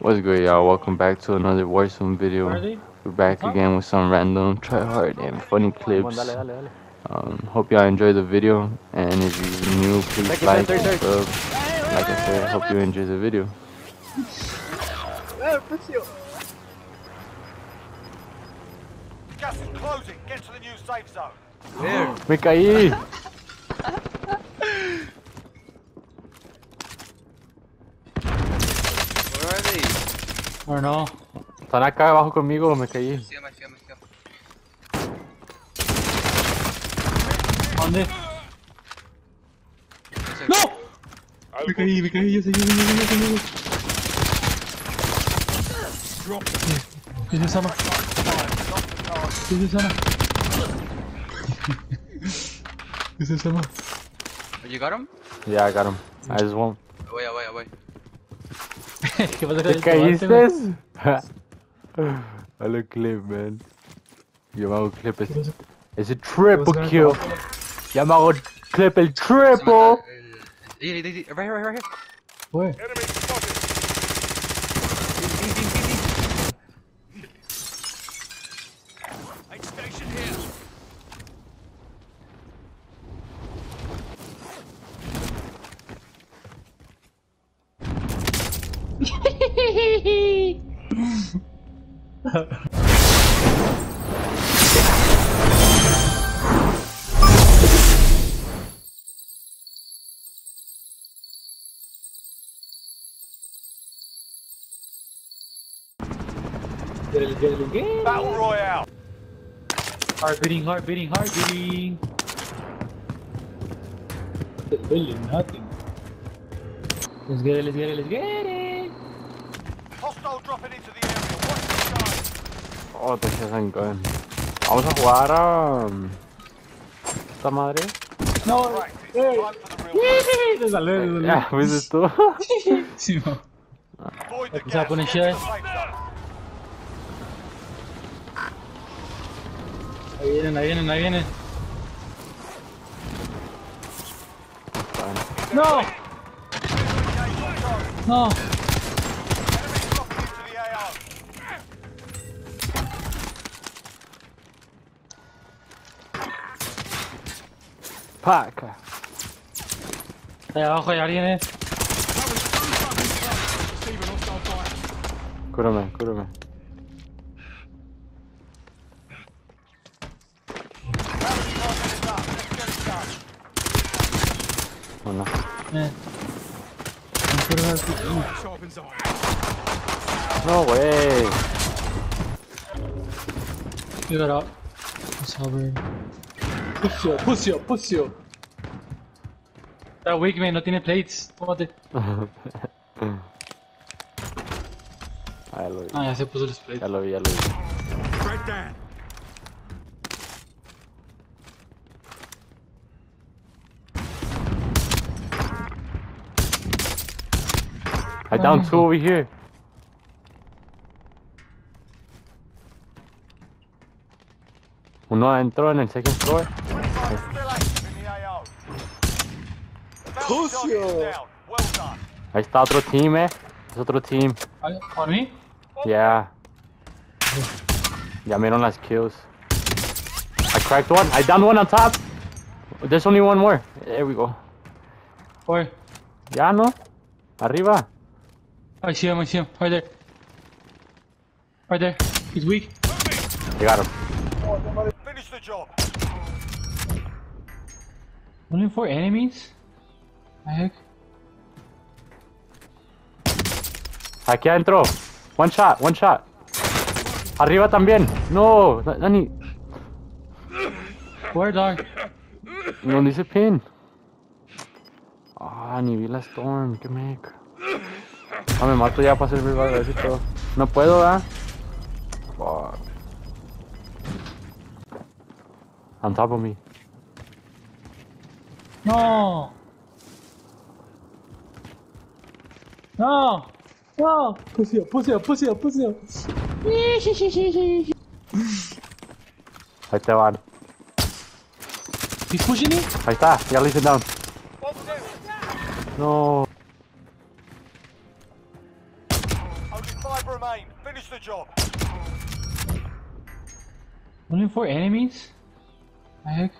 What's good, y'all? Welcome back to another Warzone video. Ready? We're back Huh? again with some random try hard and funny clips. Um, hope y'all enjoy the video, and if you're new, please Second, like, third, third. subscribe. Like I said, hope you enjoy the video. Gas is closing. Get to the new safe zone. Me caí! Where are they? Or no? Están acá abajo conmigo, me caí. See him, I see him, I see him. ¿Dónde? ¡No! Me caí, me caí, yo sé, yo sé, yo sé, yo sé, yo sé. ¿Qué es esa ma? ¿Qué es esa ma? ¿Qué es esa ma? Oh, you got him? Yeah, I got him. I just won't. Away, away, away. ¿Qué pasa con ¿Te el tomate, güey? caíste? Dale clip, man. Yo me hago clip. Es, pasa? es el triple pasa con el kill. tomate? Ya me hago clip el triple. Right here, right here, right here. Güey. Enemy Get it, get it, get it. Battle Royale. Heart beating, heart beating, heart beating. Really nothing. Let's get it, let's get it, let's get it. Hostile dropping into the Oh, te hacen gun. Vamos a jugar a. um, Esta madre. No, Right, it's hey. time for the real. Te salió, te salió. Ya, ¿viste tú? Sí, no. Avoid the Empezar a gas. poner Get to shit. the safe zone. Ahí vienen, ahí vienen, ahí vienen. No, Engage on target. no. Paca. Ahí abajo hay alguien, eh. Cúrame, cúrame. Rally target is up. Let's get it done. ¿O no? Eh. No, güey. You got up. It's hovering. Push you, push you, push you. Está weak, man, no tiene plates. Tómate. Ah, ya lo vi. Ah, ya se puso los plates. Ya lo vi, ya lo vi. I down two over here. Uno entró en el second floor. Done. Ahí está otro team, eh. Es otro team. ¿On me? Yeah. Ya vieron las kills. I cracked one. I downed one on top. There's only one more. There we go. Where? Ya, ¿no? Arriba. I see him, I see him. Right there. Right there. He's weak. I got him. Finish the job. Only four enemies? The heck? Aquí adentro. One shot, one shot. Arriba también. No, Da- Dani. Where, dog? ¿Dónde dice pin? Ah, ni vi la storm. Qué meca. Ah, me mato ya para servir a y todo. No puedo, ¿ah? Fuck. On top of me. No! No! No! Pussy up, pussy up, pussy up, pussy up. Ahí te van. He's pushing me? Ahí está, ya lo hice down. No. Only five remain. Finish the job. Only four enemies? The heck?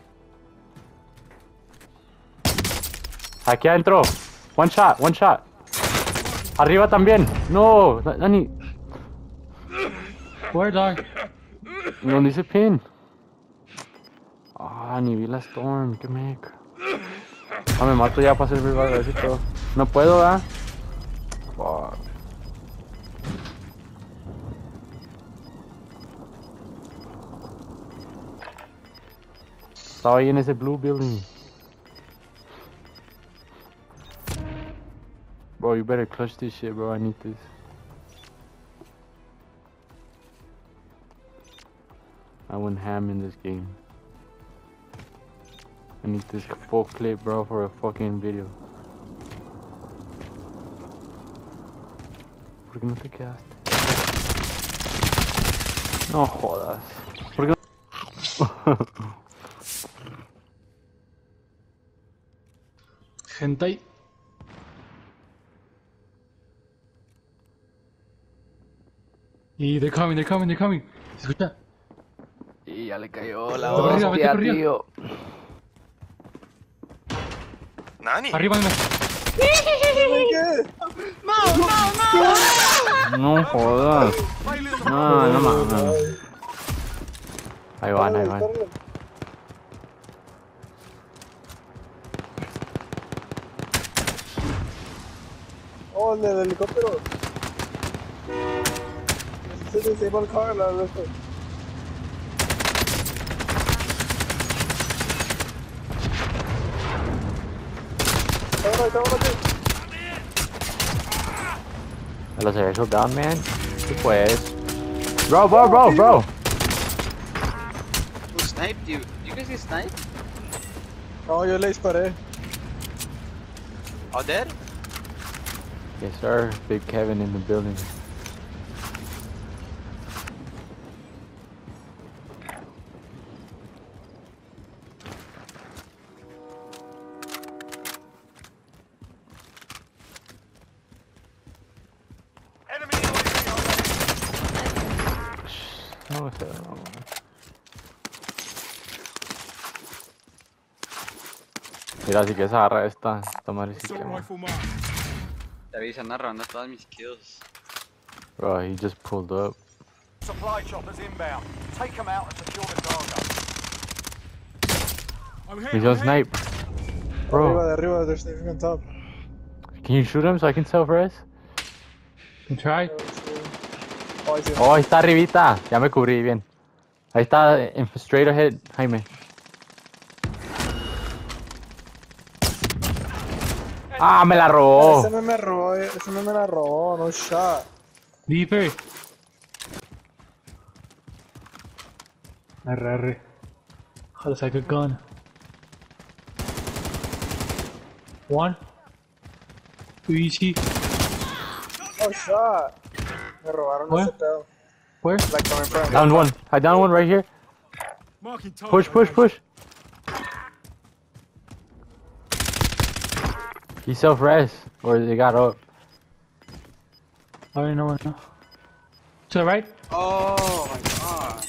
Aquí adentro. One shot, one shot. Arriba también. No, Da- Dani. Where, dog? ¿Dónde dice pin? Ah, ni vi la storm. Qué mec. Ah, me mato ya para hacer revival, así todo. No puedo, ¿ah? Fuck. Ahí en ese blue building. Bro, you better clutch this shit, bro. I need this. I went ham in this game. I need this full clip, bro, for a fucking video. ¿Por qué no te quedaste? No jodas. ¿Por qué no? Hentai. Y they're coming, they're coming, they're coming. ¿Se escucha? Y ya le cayó la Vete hostia, corrido. tío. Nani? Arriba, arriba. No jodas. Failures No, no mames. Ahí van, ahí van. Oh, el del helicóptero. Se disable car, la verdad. Estamos estamos aquí. Me los había down, man. ¿Qué pues? Bro, bro, bro, bro. Who sniped you? You guys get sniped? No, yo le disparé. All dead? Yes, sir. Big Kevin in the building. Enemy UAV. No, o. Mira, si quieres agarrar esta, esta madre sí que Te avisan narrando todas mis kills. Bro, he just pulled up. Supply choppers inbound. Take them out and secure the cargo. He's on snipe. Bro, de arriba, they're sniping on top. can you shoot him so I can self-res? Can try. Oh, I see him. Oh, ahí está arribita. Ya me cubrí bien. Ahí está, en- straight ahead, Jaime. Ah, me la robó. Ese no me robó, ese no me la robó, no shot. Deeper. Arre, arre. How does I get gun? One. Easy. No shot. Me robaron What? ese pedo. Where? Like coming from. Down one. I down one right here. Push, push, push. He self-res. Or they got up. I already know where now. To the right? Oh my god.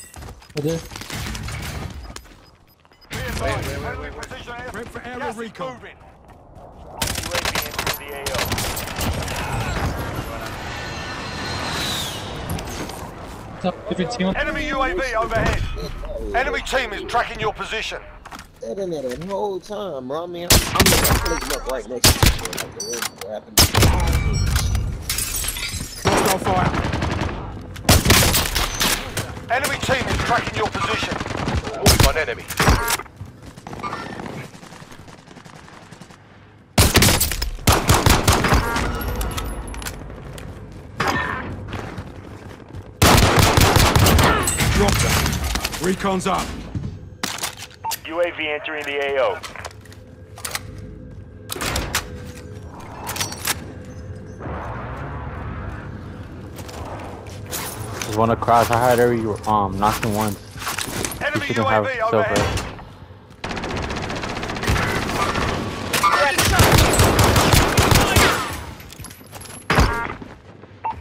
Right there. Be advised, friendly precision air. for area Gas recon. moving. What's up? Different team. Enemy UAV overhead. Enemy team is tracking your position. That in there the whole time, bro. I mean, I'm, I'm looking up right next to you. Like, the room rapping. Hostile fire. Enemy team is tracking your position. On enemy. Dropped her. Recon's up. UAV entering the AO. There's one across. I had every um knocking once. He Enemy shouldn't have UAV self-res. overhead.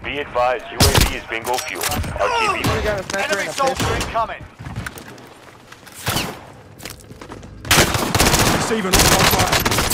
Be advised, UAV is bingo fuel. RTB We got a Enemy and a soldier pistol. incoming. Receiving hostile fire.